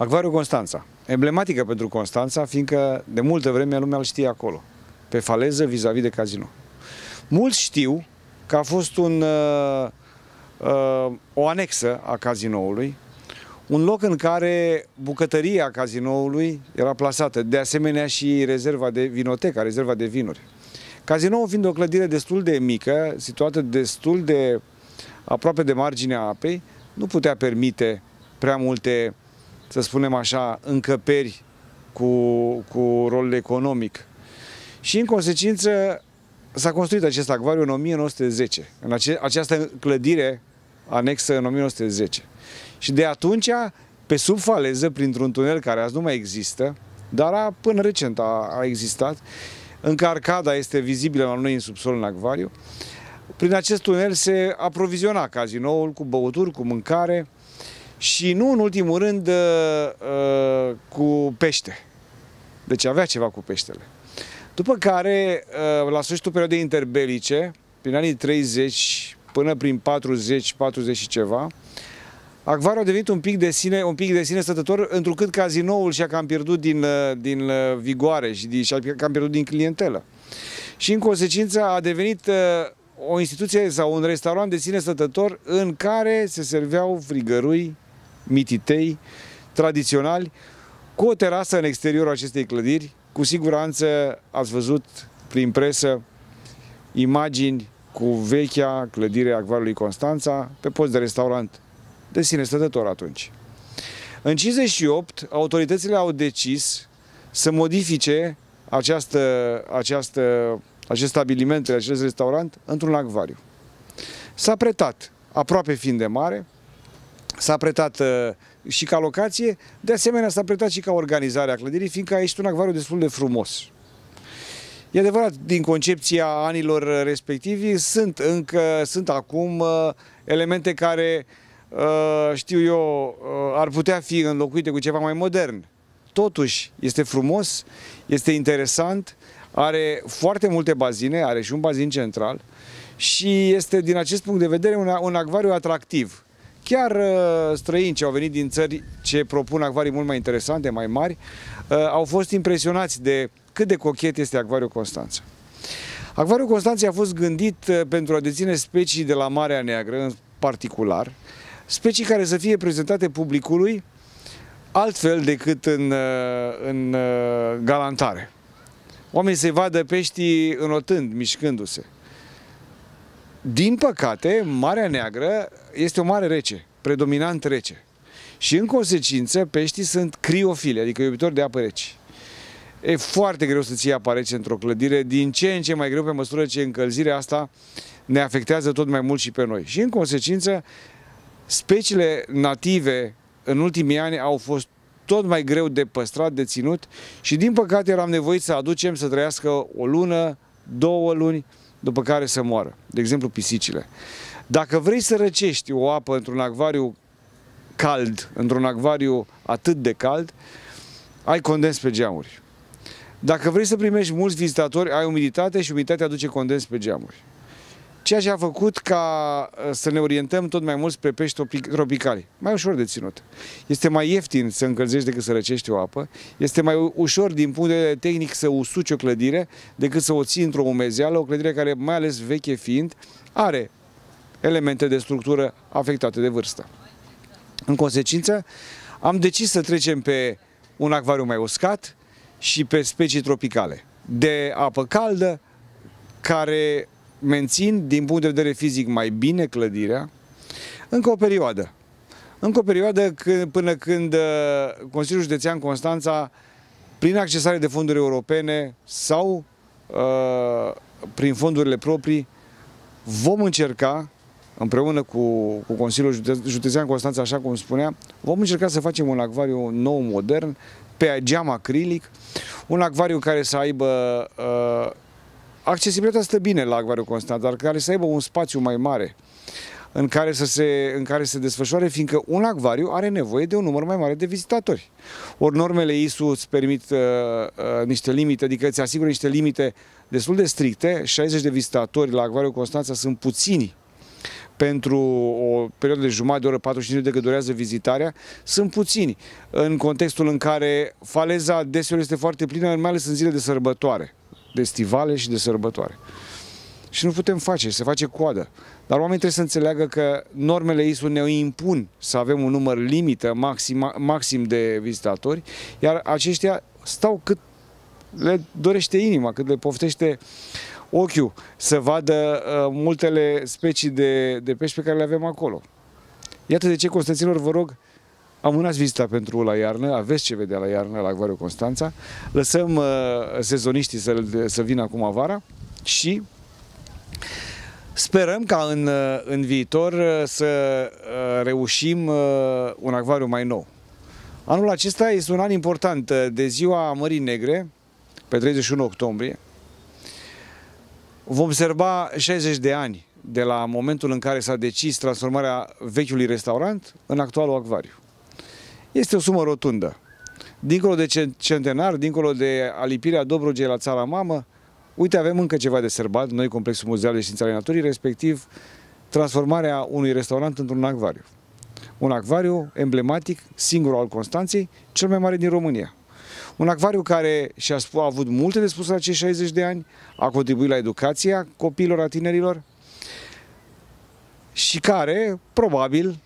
Acvariul Constanța. Emblematică pentru Constanța, fiindcă de multă vreme lumea îl știe acolo, pe faleză vis-a-vis de casino. Mulți știu că a fost un, uh, uh, o anexă a cazinoului, un loc în care bucătăria cazinoului era plasată, de asemenea și rezerva de vinoteca, rezerva de vinuri. Cazinoul fiind o clădire destul de mică, situată destul de aproape de marginea apei, nu putea permite prea multe, să spunem așa, încăperi cu, cu rol economic. Și în consecință s-a construit acest acvariu în 1910, în ace această clădire anexă în 1910. Și de atunci, pe sub faleză, printr-un tunel care azi nu mai există, dar a, până recent a, a existat, încă arcada este vizibilă la noi în subsol în acvariu, prin acest tunel se aproviziona cazinoul cu băuturi, cu mâncare și nu în ultimul rând uh, uh, cu pește. Deci avea ceva cu peștele. După care, uh, la sfârșitul perioadei interbelice, prin anii 30 până prin 40, 40 și ceva, Acvariu a devenit un pic de sine, un pic de sine stătător, întrucât cazinoul și-a cam pierdut din, uh, din uh, vigoare și și-a cam pierdut din clientelă. Și în consecință a devenit uh, o instituție sau un restaurant de sine stătător în care se serveau frigărui, mititei, tradiționali, cu o terasă în exteriorul acestei clădiri. Cu siguranță ați văzut prin presă imagini cu vechea clădire Acvarului Constanța pe post de restaurant de sine stătător atunci. În 58, autoritățile au decis să modifice această, această, acest stabiliment, acest restaurant, într-un acvariu. S-a pretat, aproape fiind de mare, s-a pretat uh, și ca locație, de asemenea s-a pretat și ca organizare a clădirii, fiindcă a ieșit un acvariu destul de frumos. E adevărat, din concepția anilor respectivi, sunt încă, sunt acum uh, elemente care Uh, știu eu, uh, ar putea fi înlocuite cu ceva mai modern. Totuși, este frumos, este interesant, are foarte multe bazine, are și un bazin central și este, din acest punct de vedere, un, un acvariu atractiv. Chiar uh, străini ce au venit din țări ce propun acvarii mult mai interesante, mai mari, uh, au fost impresionați de cât de cochet este acvariul Constanța. Acvariul Constanței a fost gândit uh, pentru a deține specii de la Marea Neagră, în particular, specii care să fie prezentate publicului altfel decât în, uh, în uh, galantare. Oamenii se vadă peștii înotând, mișcându-se. Din păcate, Marea Neagră este o mare rece, predominant rece. Și în consecință, peștii sunt criofili, adică iubitori de apă reci. E foarte greu să ții apă rece într-o clădire, din ce în ce mai greu pe măsură ce încălzirea asta ne afectează tot mai mult și pe noi. Și în consecință, Speciile native în ultimii ani au fost tot mai greu de păstrat, de ținut și din păcate eram nevoit să aducem să trăiască o lună, două luni, după care să moară. De exemplu, pisicile. Dacă vrei să răcești o apă într-un acvariu cald, într-un acvariu atât de cald, ai condens pe geamuri. Dacă vrei să primești mulți vizitatori, ai umiditate și umiditatea aduce condens pe geamuri ceea ce a făcut ca uh, să ne orientăm tot mai mult spre pești tropicali. Mai ușor de ținut. Este mai ieftin să încălzești decât să răcești o apă, este mai ușor din punct de vedere tehnic să usuci o clădire decât să o ții într-o umezeală, o clădire care, mai ales veche fiind, are elemente de structură afectate de vârstă. În consecință, am decis să trecem pe un acvariu mai uscat și pe specii tropicale de apă caldă, care mențin din punct de vedere fizic mai bine clădirea încă o perioadă. Încă o perioadă până când uh, Consiliul Județean Constanța, prin accesare de fonduri europene sau uh, prin fondurile proprii, vom încerca, împreună cu, cu Consiliul Județean Constanța, așa cum spunea, vom încerca să facem un acvariu nou, modern, pe geam acrilic, un acvariu care să aibă uh, accesibilitatea stă bine la Acvariu Constant, dar care să aibă un spațiu mai mare în care să se, în care să se desfășoare, fiindcă un acvariu are nevoie de un număr mai mare de vizitatori. Ori normele ISU îți permit uh, uh, niște limite, adică îți asigură niște limite destul de stricte, 60 de vizitatori la Acvariu Constanța sunt puțini pentru o perioadă de jumătate de oră, 45 de cât durează vizitarea, sunt puțini în contextul în care faleza deseori este foarte plină, mai ales în zile de sărbătoare, de stivale și de sărbătoare. Și nu putem face, se face coadă. Dar oamenii trebuie să înțeleagă că normele ISU ne impun să avem un număr limită maxim, maxim de vizitatori, iar aceștia stau cât le dorește inima, cât le poftește ochiul să vadă uh, multele specii de, de pești pe care le avem acolo. Iată de ce, Constanților, vă rog, amânați vizita pentru la iarnă, aveți ce vedea la iarnă la Acvariu Constanța, lăsăm uh, sezoniștii să, să vină acum vara și sperăm ca în, uh, în viitor uh, să uh, reușim un acvariu mai nou. Anul acesta este un an important de ziua Mării Negre, pe 31 octombrie, vom observa 60 de ani de la momentul în care s-a decis transformarea vechiului restaurant în actualul acvariu. Este o sumă rotundă. Dincolo de centenar, dincolo de alipirea Dobrogei la țara mamă, uite, avem încă ceva de sărbat, noi Complexul Muzeal de Științe ale Naturii, respectiv transformarea unui restaurant într-un acvariu. Un acvariu emblematic, singur al Constanței, cel mai mare din România. Un acvariu care și-a a avut multe de spus la cei 60 de ani, a contribuit la educația copiilor, a tinerilor și care, probabil,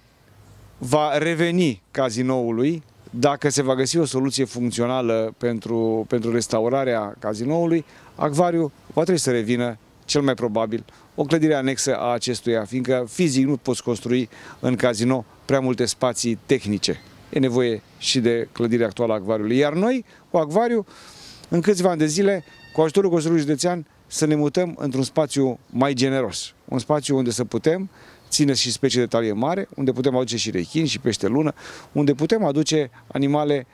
va reveni cazinoului dacă se va găsi o soluție funcțională pentru, pentru restaurarea cazinoului, acvariu va trebui să revină cel mai probabil o clădire anexă a acestuia, fiindcă fizic nu poți construi în casino prea multe spații tehnice e nevoie și de clădirea actuală a acvariului. Iar noi, cu acvariu, în câțiva ani de zile, cu ajutorul Consiliului Județean, să ne mutăm într-un spațiu mai generos. Un spațiu unde să putem ține și specii de talie mare, unde putem aduce și rechin și pește lună, unde putem aduce animale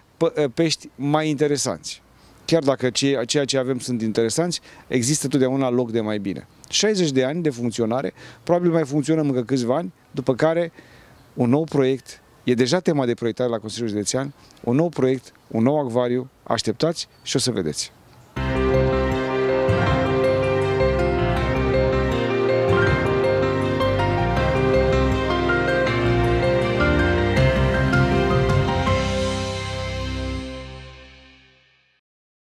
pești mai interesanți. Chiar dacă ceea ce avem sunt interesanți, există totdeauna loc de mai bine. 60 de ani de funcționare, probabil mai funcționăm încă câțiva ani, după care un nou proiect E deja tema de proiectare la Consiliul Județean, un nou proiect, un nou acvariu, așteptați și o să vedeți.